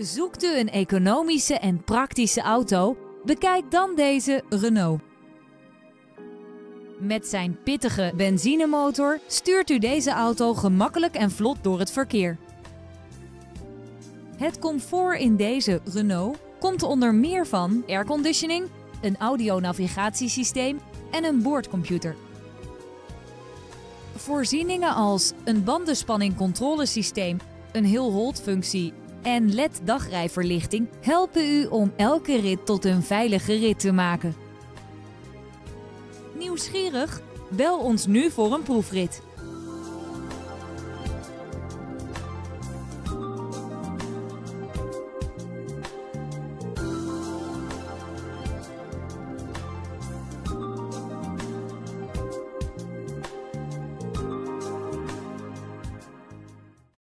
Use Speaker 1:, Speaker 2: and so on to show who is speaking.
Speaker 1: Zoekt u een economische en praktische auto? Bekijk dan deze Renault. Met zijn pittige benzinemotor stuurt u deze auto gemakkelijk en vlot door het verkeer. Het comfort in deze Renault komt onder meer van airconditioning, een audio-navigatiesysteem en een boordcomputer. Voorzieningen als een bandenspanning controlesysteem, een heel hold functie en LED dagrijverlichting helpen u om elke rit tot een veilige rit te maken. Nieuwsgierig? Bel ons nu voor een proefrit.